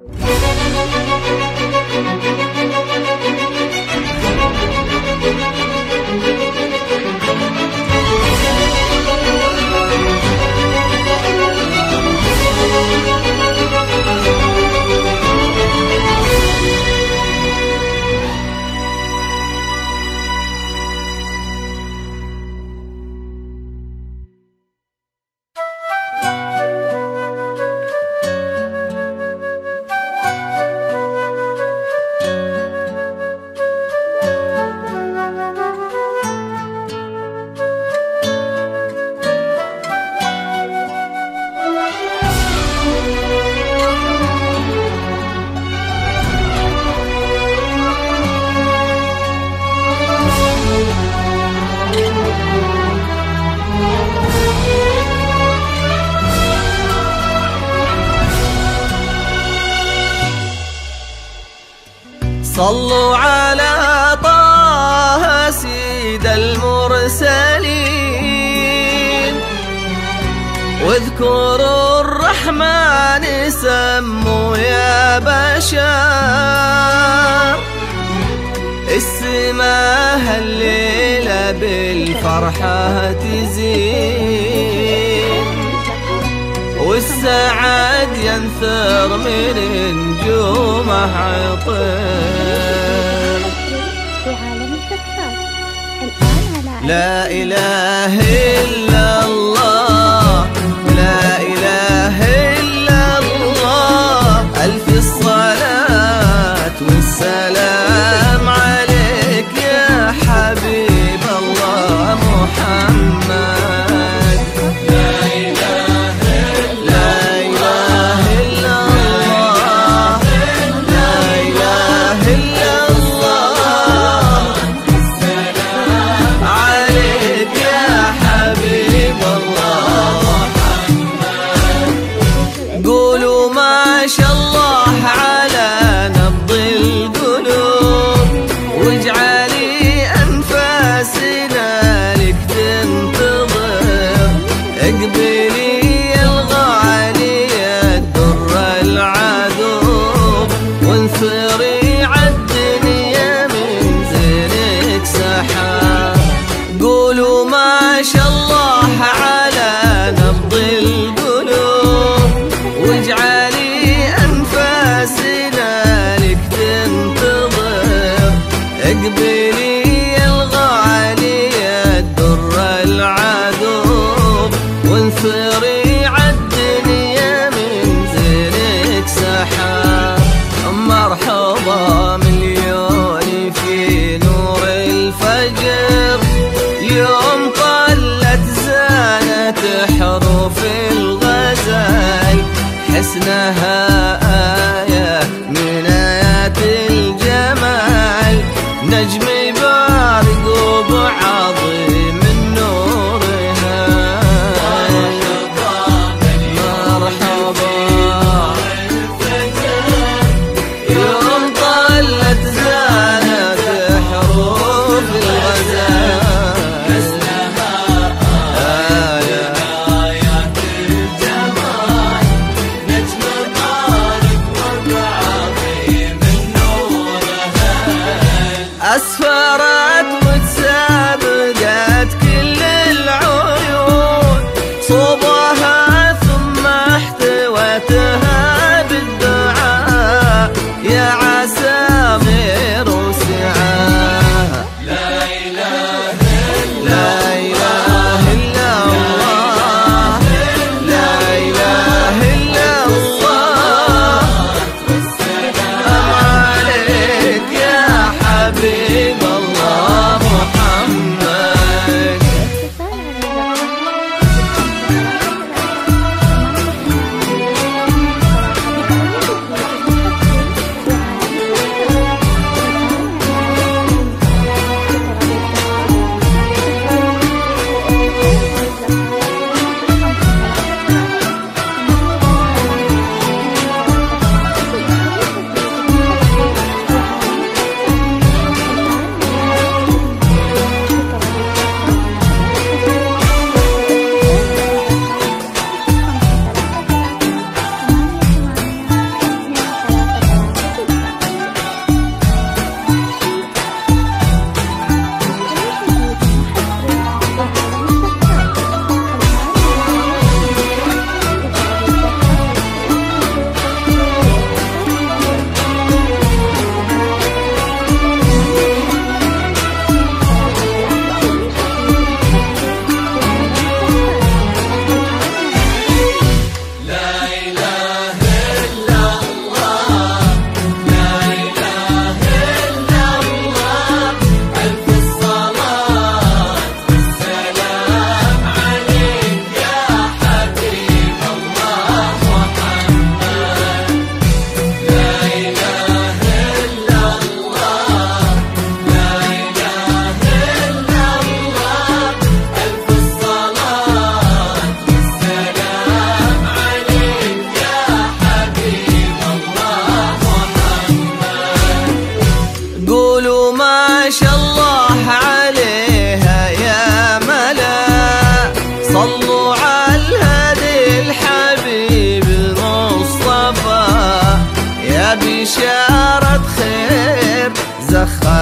Müzik صلوا على طه سيد المرسلين. واذكروا الرحمن سموا يا بشر. السما الليلة بالفرحة تزين والسعد ينثر من نجومه عطين. لا إله إلا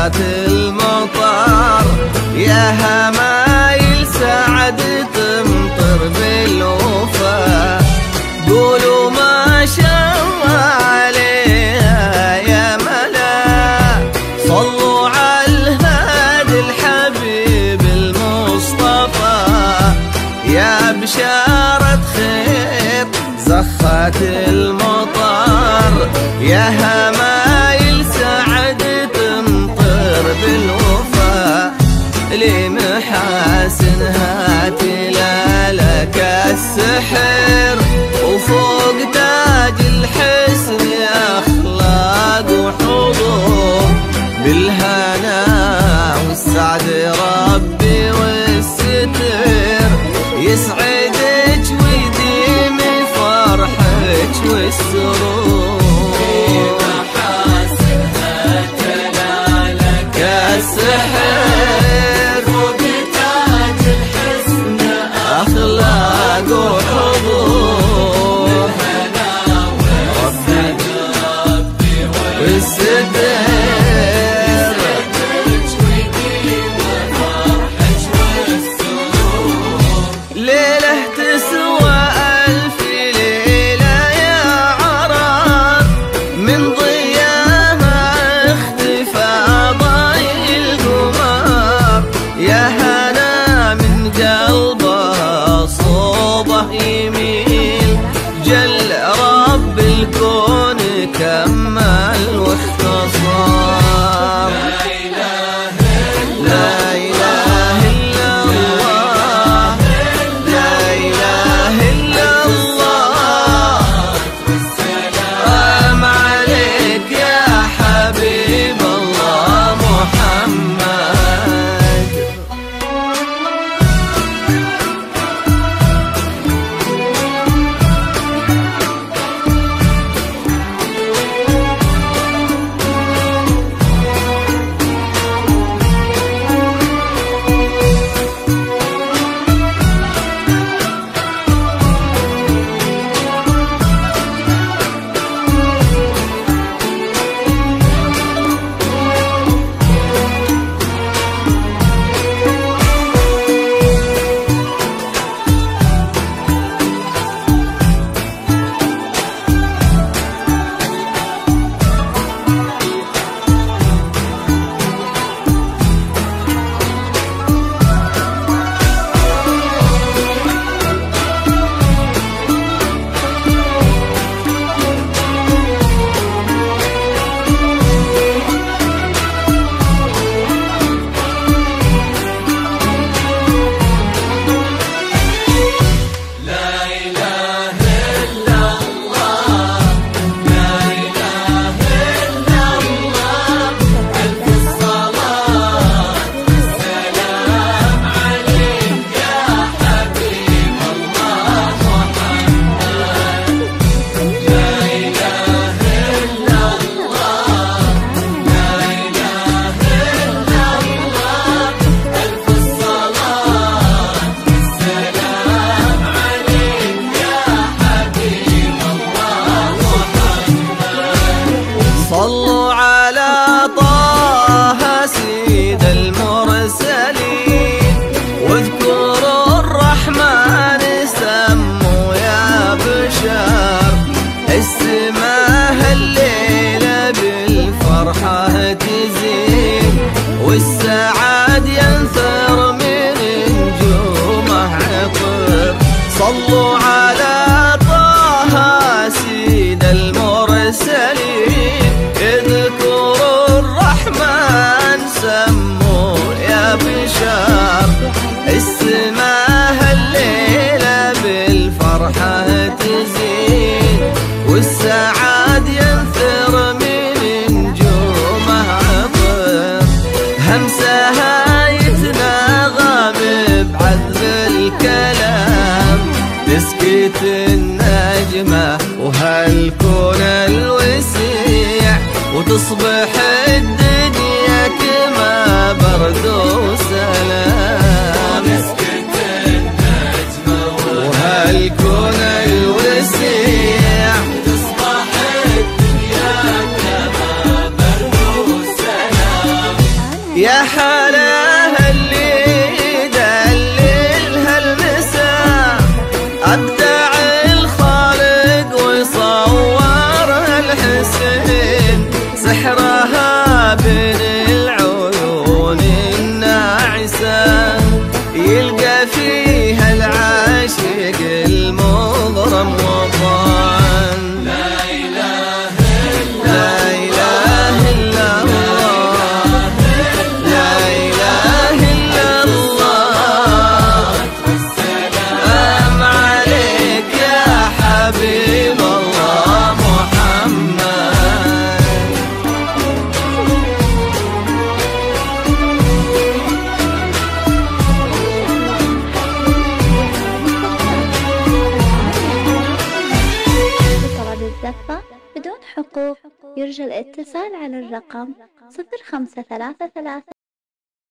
زخات المطر يا همايل سعد تمطر بالوفا. قولوا ما شاء عليها يا ملا. صلوا على الهادي الحبيب المصطفى. يا بشارة خير زخات المطر يا همايل السحر وفوق تاج الحسن أخلاق وحضور. بالهنا والسعد ربي والستر يسعدك على طه سيد المرسلين. واذكروا الرحمن سموا يا بشر. السماء الليلة بالفرحة تزين. والسعاد ينثر من نجومه عطر صلوا همسها يتناغم بعذب الكلام. تسكت النجمة وهالكون الوسيع وتصبح الدنيا كما برد الاتصال على الرقم صفر خمسة ثلاثة ثلاثة